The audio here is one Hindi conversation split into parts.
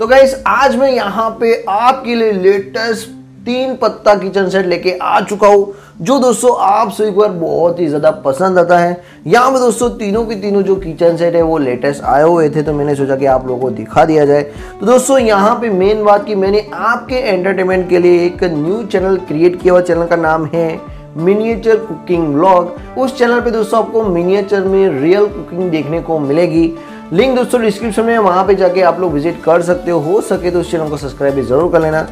तो गाइस आज मैं यहाँ पे आपके लिए लेटेस्ट तीन पत्ता किचन सेट लेके आ चुका हूँ, जो दोस्तों आप सभी को बहुत ही ज़्यादा पसंद आता है। यहाँ पे दोस्तों तीनों के तीनों जो किचन सेट है, वो लेटेस्ट आए हुए थे तो मैंने सोचा कि आप लोगों को दिखा दिया जाए। तो दोस्तों, यहाँ पे मेन बात की मैंने आपके एंटरटेनमेंट के लिए एक न्यू चैनल क्रिएट किया हुआ चैनल का नाम है मिनिएचर कुकिंग ब्लॉग उस चैनल पे दोस्तों आपको मिनिएचर में रियल कुकिंग देखने को मिलेगी। लिंक दोस्तों डिस्क्रिप्शन में वहाँ पे जाके आप लोग विज़िट कर सकते हो। हो सके तो उस चैनल को सब्सक्राइब भी ज़रूर कर लेना।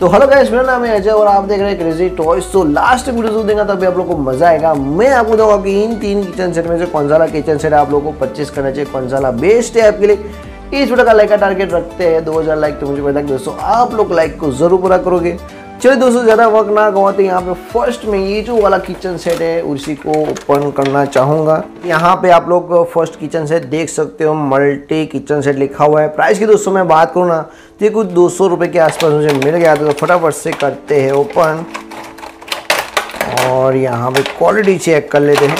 तो हेलो गाइस मेरा नाम है अजय और आप देख रहे हैं क्रेजी टॉयज तो लास्ट वीडियो जो देगा तभी आप लोग को मज़ा आएगा। मैं आपको दूँगा कि इन तीन किचन सेट में से कौन सा किचन सेट आप लोगों को परचेस करना चाहिए, कौन सा बेस्ट है आपके लिए। इस वीडियो का लाइक का टारगेट रखते हैं 2000 लाइक तो मुझे पता है दोस्तों आप लोग लाइक को ज़रूर पूरा करोगे। चलिए दोस्तों, ज़्यादा वक्त ना गवाते यहाँ पे फ़र्स्ट में ये जो वाला किचन सेट है, उसी को ओपन करना चाहूँगा। यहाँ पे आप लोग फ़र्स्ट किचन सेट देख सकते हो मल्टी किचन सेट लिखा हुआ है। प्राइस की दोस्तों, मैं बात करूँ ना तो ये कुछ दो सौ के आसपास मुझे मिल गया था तो फटाफट से करते हैं ओपन और यहाँ पे क्वालिटी चेक कर लेते हैं।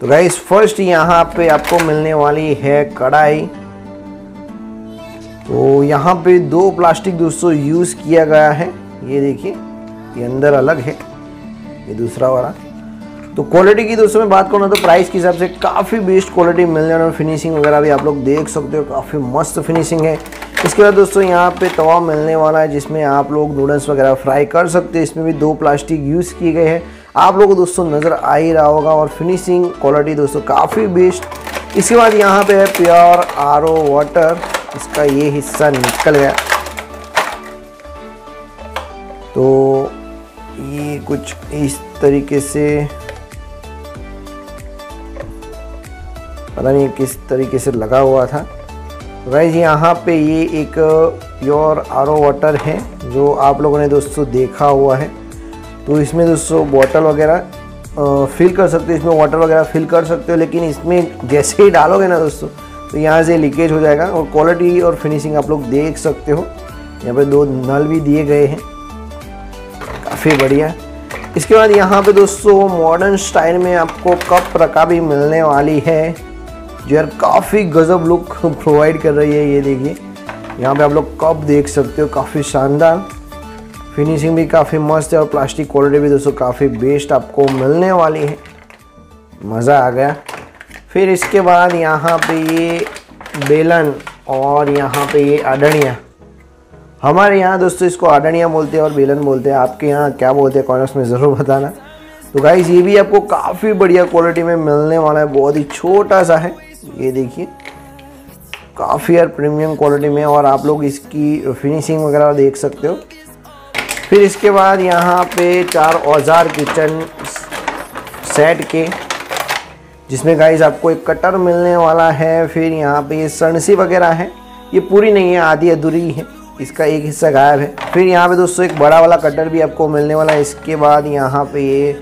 तो गाइस फ़र्स्ट यहाँ पे आपको मिलने वाली है कढ़ाई। तो यहाँ पे दो प्लास्टिक दोस्तों यूज़ किया गया है। ये देखिए, ये अंदर अलग है, ये दूसरा वाला। तो क्वालिटी की दोस्तों मैं बात करूँ तो प्राइस के हिसाब से काफ़ी बेस्ट क्वालिटी मिलने वाला फिनिशिंग वगैरह भी आप लोग देख सकते हो, काफ़ी मस्त फिनिशिंग है। इसके बाद दोस्तों यहाँ पे तवा मिलने वाला है, जिसमें आप लोग नूडल्स वगैरह फ्राई कर सकते हैं। इसमें भी दो प्लास्टिक यूज़ किए गए हैं। आप लोगों को दोस्तों नज़र आ ही रहा होगा और फिनिशिंग क्वालिटी दोस्तों काफ़ी बेस्ट। इसके बाद यहाँ पे है प्योर आर वाटर। इसका ये हिस्सा निकल गया। तो ये कुछ इस तरीके से, पता नहीं किस तरीके से लगा हुआ था। गाइज़ यहाँ पे ये एक प्योर आर वाटर है, जो आप लोगों ने दोस्तों देखा हुआ है। तो इसमें दोस्तों बॉटल वगैरह फिल कर सकते हो, इसमें वाटर वगैरह फिल कर सकते हो, लेकिन इसमें जैसे ही डालोगे ना दोस्तों तो यहाँ से लीकेज हो जाएगा और क्वालिटी और फिनिशिंग आप लोग देख सकते हो। यहाँ पे दो नल भी दिए गए हैं। काफ़ी बढ़िया। इसके बाद यहाँ पे दोस्तों मॉडर्न स्टाइल में आपको कप रखा भी मिलने वाली है। जो यार काफ़ी गज़ब लुक प्रोवाइड कर रही है, ये देखिए। यहाँ पे आप लोग कप देख सकते हो, काफ़ी शानदार। फिनिशिंग भी काफ़ी मस्त है और प्लास्टिक क्वालिटी भी दोस्तों काफ़ी बेस्ट आपको मिलने वाली है। मज़ा आ गया। फिर इसके बाद यहाँ पे ये बेलन और यहाँ पे ये आडनिया। हमारे यहाँ दोस्तों इसको आडनिया बोलते हैं और बेलन बोलते हैं। आपके यहाँ क्या बोलते हैं कॉर्नर्स में ज़रूर बताना। तो गाइस ये भी आपको काफ़ी बढ़िया क्वालिटी में मिलने वाला है। बहुत ही छोटा सा है। ये देखिए, काफ़ी यार प्रीमियम क्वालिटी में और आप लोग इसकी फिनिशिंग वगैरह देख सकते हो। फिर इसके बाद यहाँ पे चार औज़ार किचन सेट के जिसमें गाइस आपको एक कटर मिलने वाला है, फिर यहाँ पे ये सणसी वगैरह है। ये पूरी नहीं है, आधी अधूरी है इसका एक हिस्सा गायब है। फिर यहाँ पे दोस्तों एक बड़ा वाला कटर भी आपको मिलने वाला है। इसके बाद यहाँ पे ये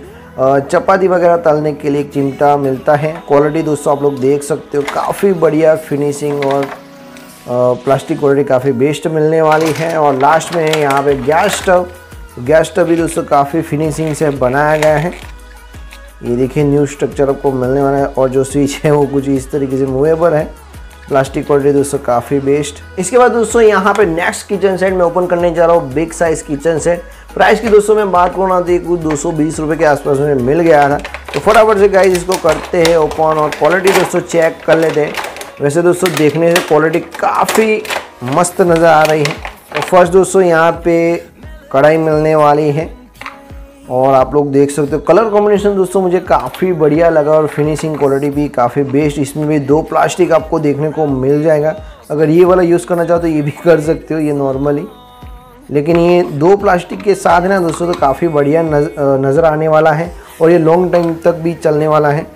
चपाती वगैरह तलने के लिए एक चिमटा मिलता है। क्वालिटी दोस्तों आप लोग देख सकते हो। काफ़ी बढ़िया फिनिशिंग और प्लास्टिक क्वालिटी काफ़ी बेस्ट मिलने वाली है। और लास्ट में यहाँ पे गैस स्टव गैस स्टव भी दोस्तों काफ़ी फिनिशिंग से बनाया गया है। ये देखिए न्यू स्ट्रक्चर आपको मिलने वाला है और जो स्विच है वो कुछ इस तरीके से मूवेबल है। प्लास्टिक क्वालिटी दोस्तों काफ़ी बेस्ट इसके बाद दोस्तों यहाँ पे नेक्स्ट किचन सेट मैं ओपन करने जा रहा हूँ big size kitchen set price की दोस्तों मैं बात करूँ ना तो कुछ दो सौ के आसपास मुझे मिल गया था। तो फटाफट से गाइज़ इसको करते हैं ओपन और क्वालिटी दोस्तों चेक कर लेते हैं। वैसे दोस्तों देखने से क्वालिटी काफ़ी मस्त नज़र आ रही है। और फ़र्स्ट दोस्तों यहाँ पे कढ़ाई मिलने वाली है। और आप लोग देख सकते हो कलर कॉम्बिनेशन दोस्तों मुझे काफ़ी बढ़िया लगा और फिनिशिंग क्वालिटी भी काफ़ी बेस्ट इसमें भी दो प्लास्टिक आपको देखने को मिल जाएगा। अगर ये वाला यूज़ करना चाहो तो ये भी कर सकते हो ये नॉर्मली लेकिन ये दो प्लास्टिक के साथ ना दोस्तों तो काफ़ी बढ़िया नज, नज़र आने वाला है और ये लॉन्ग टाइम तक भी चलने वाला है।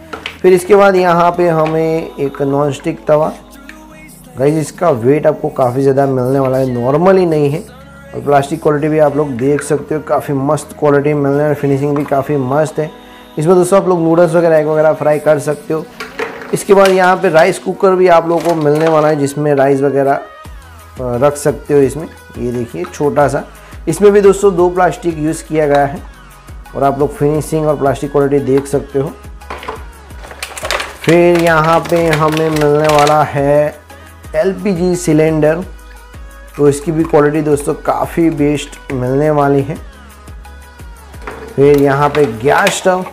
फिर इसके बाद यहाँ पे हमें एक नॉन स्टिक तवा। गाइज़ इसका वेट आपको काफ़ी ज़्यादा मिलने वाला है। नॉर्मली नहीं है। और प्लास्टिक क्वालिटी भी आप लोग देख सकते हो, काफ़ी मस्त क्वालिटी मिलने है फिनिशिंग भी काफ़ी मस्त है। इसमें दोस्तों आप लोग नूडल्स वगैरह एग वगैरह फ्राई कर सकते हो। इसके बाद यहाँ पे राइस कुकर भी आप लोगों को मिलने वाला है, जिसमें राइस वगैरह रख सकते हो इसमें। ये देखिए, छोटा सा। इसमें भी दोस्तों दो प्लास्टिक यूज़ किया गया है, और आप लोग फिनिशिंग और प्लास्टिक क्वालिटी देख सकते हो। फिर यहाँ पे हमें मिलने वाला है एलपीजी सिलेंडर तो इसकी भी क्वालिटी दोस्तों काफ़ी बेस्ट मिलने वाली है। फिर यहाँ पे गैस स्टव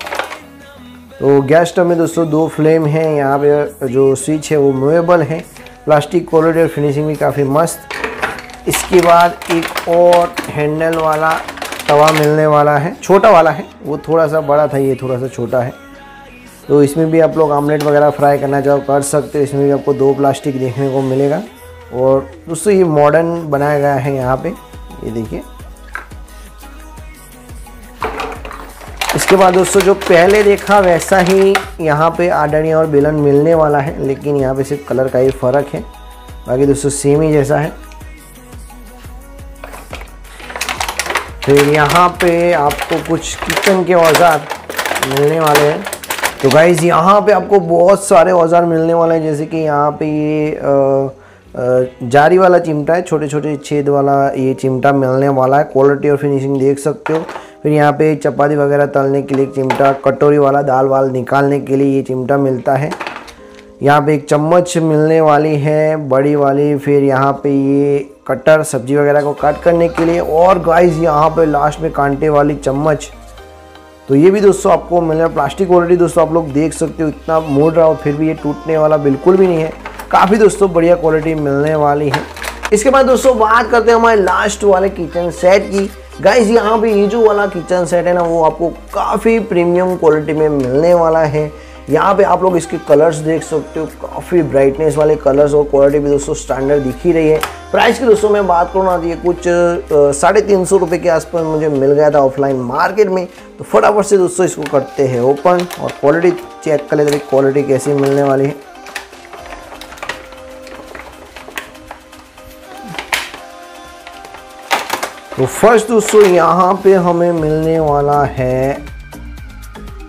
तो गैस स्टव में दोस्तों दो फ्लेम हैं, यहाँ पे जो स्विच है वो मूवेबल है। प्लास्टिक क्वालिटी और फिनिशिंग भी काफ़ी मस्त। इसके बाद एक और हैंडल वाला तवा मिलने वाला है। छोटा वाला है, वो थोड़ा सा बड़ा था, ये थोड़ा सा छोटा है। तो इसमें भी आप लोग आमलेट वगैरह फ्राई करना चाहो, कर सकते हो। इसमें भी आपको दो प्लास्टिक देखने को मिलेगा। और दोस्तों ये मॉडर्न बनाया गया है यहाँ पे। ये देखिए। इसके बाद दोस्तों, जो पहले देखा, वैसा ही यहाँ पे आडनिया और बेलन मिलने वाला है, लेकिन यहाँ पे सिर्फ़ कलर का ही फ़र्क है। बाकी दोस्तों सेम ही जैसा है। फिर यहाँ पे आपको कुछ किचन के औज़ार मिलने वाले हैं। तो गाइज़ यहाँ पे आपको बहुत सारे औज़ार मिलने वाले हैं, जैसे कि यहाँ पे ये जारी वाला चिमटा है छोटे छोटे छेद वाला ये चिमटा मिलने वाला है क्वालिटी और फिनिशिंग देख सकते हो। फिर यहाँ पे चपाती वगैरह तलने के लिए चिमटा, कटोरी वाला दाल वाल निकालने के लिए ये चिमटा मिलता है। यहाँ पे एक चम्मच मिलने वाली है, बड़ी वाली। फिर यहाँ पे ये कटर, सब्ज़ी वगैरह को कट करने के लिए। और गाइस यहाँ पे लास्ट में कांटे वाली चम्मच। तो ये भी दोस्तों आपको मिल रहा है। प्लास्टिक क्वालिटी दोस्तों आप लोग देख सकते हो, इतना मोड़ रहा हो फिर भी ये टूटने वाला बिल्कुल भी नहीं है। काफ़ी दोस्तों, बढ़िया क्वालिटी मिलने वाली है। इसके बाद दोस्तों, बात करते हैं हमारे लास्ट वाले किचन सेट की। गाइज़ यहाँ पे ये जो वाला किचन सेट है ना, वो आपको काफ़ी प्रीमियम क्वालिटी में मिलने वाला है। यहाँ पे आप लोग इसके कलर्स देख सकते हो, काफ़ी ब्राइटनेस वाले कलर्स और क्वालिटी भी दोस्तों स्टैंडर्ड दिख ही रही है। प्राइस की दोस्तों, मैं बात करूँ ना तो ये कुछ साढ़े तीन सौ रुपये के आसपास मुझे मिल गया था ऑफलाइन मार्केट में। तो फटाफट से दोस्तों, इसको करते हैं ओपन और क्वालिटी चेक कर लेते क्वालिटी कैसी मिलने वाली है। तो फ़र्स्ट दोस्तों, यहाँ पे हमें मिलने वाला है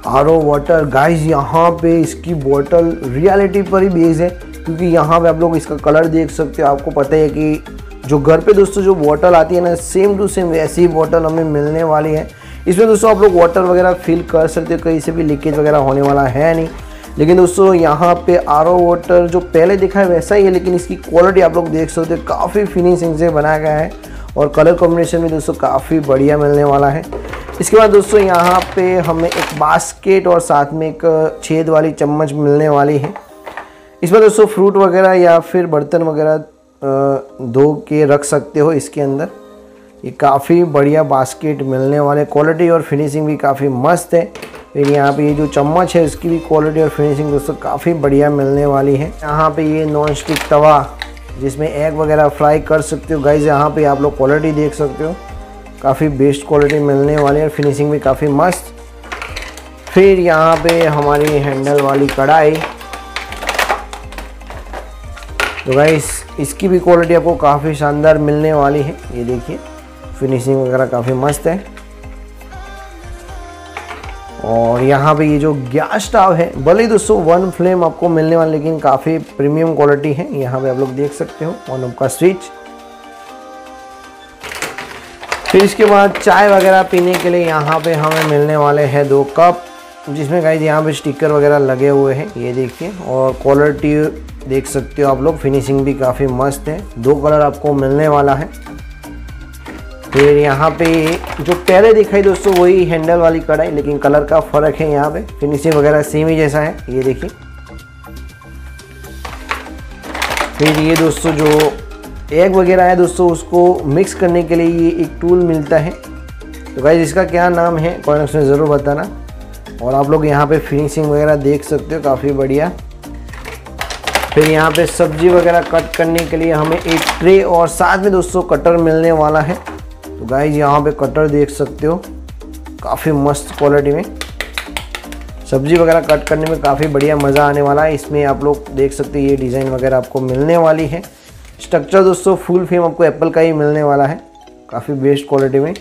आर ओ वाटर। गाइस यहाँ पे इसकी बॉटल रियलिटी पर ही बेस है, क्योंकि यहाँ पे आप लोग इसका कलर देख सकते हो। आपको पता है कि जो घर पे दोस्तों, जो बॉटल आती है ना सेम टू सेम वैसी ही बॉटल हमें मिलने वाली है। इसमें दोस्तों, आप लोग वाटर वगैरह फिल कर सकते हो, कहीं से भी लीकेज वगैरह होने वाला है नहीं। लेकिन दोस्तों, यहाँ पे आर ओ वाटर जो पहले दिखा है वैसा ही है, लेकिन इसकी क्वालिटी आप लोग देख सकते हो, काफ़ी फिनिशिंग से बनाया गया है। और कलर कॉम्बिनेशन भी दोस्तों काफ़ी बढ़िया मिलने वाला है। इसके बाद दोस्तों यहाँ पे हमें एक बास्केट और साथ में एक छेद वाली चम्मच मिलने वाली है। इसमें दोस्तों फ्रूट वगैरह या फिर बर्तन वगैरह धो के रख सकते हो इसके अंदर। ये काफ़ी बढ़िया बास्केट मिलने वाले क्वालिटी और फिनिशिंग भी काफ़ी मस्त है। फिर यहाँ पे ये जो चम्मच है, इसकी भी क्वालिटी और फिनिशिंग दोस्तों काफ़ी बढ़िया मिलने वाली है। यहाँ पे ये नॉन स्टिक तवा जिसमें एग वगैरह फ्राई कर सकते हो। गाइज़ यहाँ पे आप लोग क्वालिटी देख सकते हो। काफ़ी बेस्ट क्वालिटी मिलने वाली है फिनिशिंग भी काफ़ी मस्त। फिर यहाँ पे हमारी हैंडल वाली कढ़ाई। तो गाइस इसकी भी क्वालिटी आपको काफ़ी शानदार मिलने वाली है। ये देखिए फिनिशिंग वगैरह काफ़ी मस्त है। और यहाँ पे ये जो गैस स्टाव है, भले ही दोस्तों वन फ्लेम आपको मिलने वाला, लेकिन काफ़ी प्रीमियम क्वालिटी है। यहाँ पे आप लोग देख सकते हो ऑन ऑफ़ का स्विच फिर इसके बाद चाय वगैरह पीने के लिए यहाँ पे हमें मिलने वाले हैं दो कप, जिसमें गाइज़ यहाँ पे स्टिकर वगैरह लगे हुए हैं, ये देखिए। और क्वालिटी देख सकते हो आप लोग फिनिशिंग भी काफ़ी मस्त है। दो कलर आपको मिलने वाला है। फिर यहाँ पे जो पहले दिखाई दोस्तों, वही हैंडल वाली कढ़ाई, लेकिन कलर का फ़र्क है यहाँ पे। फिनिशिंग वगैरह सेम ही जैसा है, ये देखिए। फिर ये दोस्तों जो एग वगैरह है दोस्तों, उसको मिक्स करने के लिए ये एक टूल मिलता है। तो भाई इसका क्या नाम है कॉमेंट्स में ज़रूर बताना। और आप लोग यहाँ पे फिनिशिंग वगैरह देख सकते हो, काफ़ी बढ़िया। फिर यहाँ पे सब्ज़ी वगैरह कट करने के लिए हमें एक ट्रे और साथ में दोस्तों कटर मिलने वाला है। तो गाइज़ यहाँ पे कटर देख सकते हो। काफ़ी मस्त क्वालिटी में। सब्ज़ी वगैरह कट करने में काफ़ी बढ़िया मज़ा आने वाला है। इसमें आप लोग देख सकते हैं, ये डिज़ाइन वगैरह आपको मिलने वाली है। स्ट्रक्चर दोस्तों फुल फ्रेम आपको एप्पल का ही मिलने वाला है। काफ़ी बेस्ट क्वालिटी में।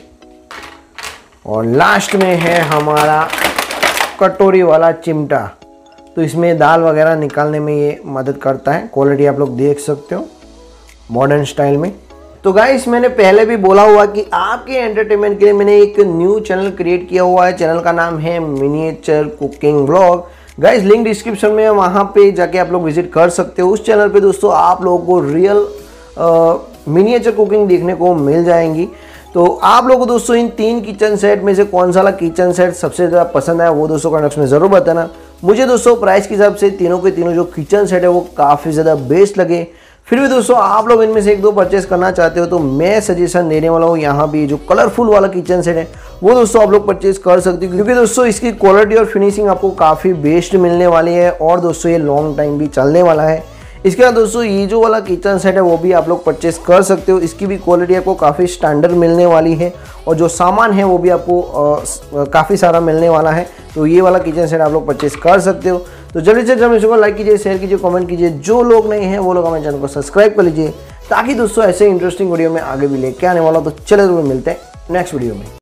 और लास्ट में है हमारा कटोरी वाला चिमटा। तो इसमें दाल वगैरह निकालने में ये मदद करता है। क्वालिटी आप लोग देख सकते हो। मॉडर्न स्टाइल में। तो गाइस मैंने पहले भी बोला हुआ कि आपके एंटरटेनमेंट के लिए मैंने एक न्यू चैनल क्रिएट किया हुआ है। चैनल का नाम है miniature cooking blog guys link description में वहाँ पे जाके आप लोग विज़िट कर सकते हो। उस चैनल पे दोस्तों, आप लोगों को रियल मिनिएचर कुकिंग देखने को मिल जाएँगी। तो आप लोगों को दोस्तों, इन तीन किचन सेट में से कौन सा किचन सेट सबसे ज़्यादा पसंद आया, वो दोस्तों कमेंट्स में ज़रूर बताना। मुझे दोस्तों प्राइस के हिसाब से तीनों के तीनों जो किचन सेट है, वो काफ़ी ज़्यादा बेस्ट लगे। फिर भी दोस्तों, आप लोग इनमें से एक दो परचेस करना चाहते हो तो मैं सजेशन देने वाला हूँ, यहाँ भी जो कलरफुल वाला किचन सेट है, वो दोस्तों आप लोग परचेज कर सकते हो, क्योंकि दोस्तों, इसकी क्वालिटी और फिनिशिंग आपको काफ़ी बेस्ट मिलने वाली है, और दोस्तों, ये लॉन्ग टाइम भी चलने वाला है। इसके बाद दोस्तों, ये जो वाला किचन सेट है, वो भी आप लोग परचेस कर सकते हो, इसकी भी क्वालिटी आपको काफ़ी स्टैंडर्ड मिलने वाली है, और जो सामान है, वो भी आपको काफ़ी सारा मिलने वाला है तो ये वाला किचन सेट आप लोग परचेस कर सकते हो। तो जल्दी से जल्दी को लाइक कीजिए शेयर कीजिए कमेंट कीजिए। जो लोग नहीं हैं, वो लोग हमारे चैनल को सब्सक्राइब कर लीजिए, ताकि दोस्तों ऐसे इंटरेस्टिंग वीडियो में आगे भी लेके आने वाला तो चले तो मिलते हैं नेक्स्ट वीडियो में।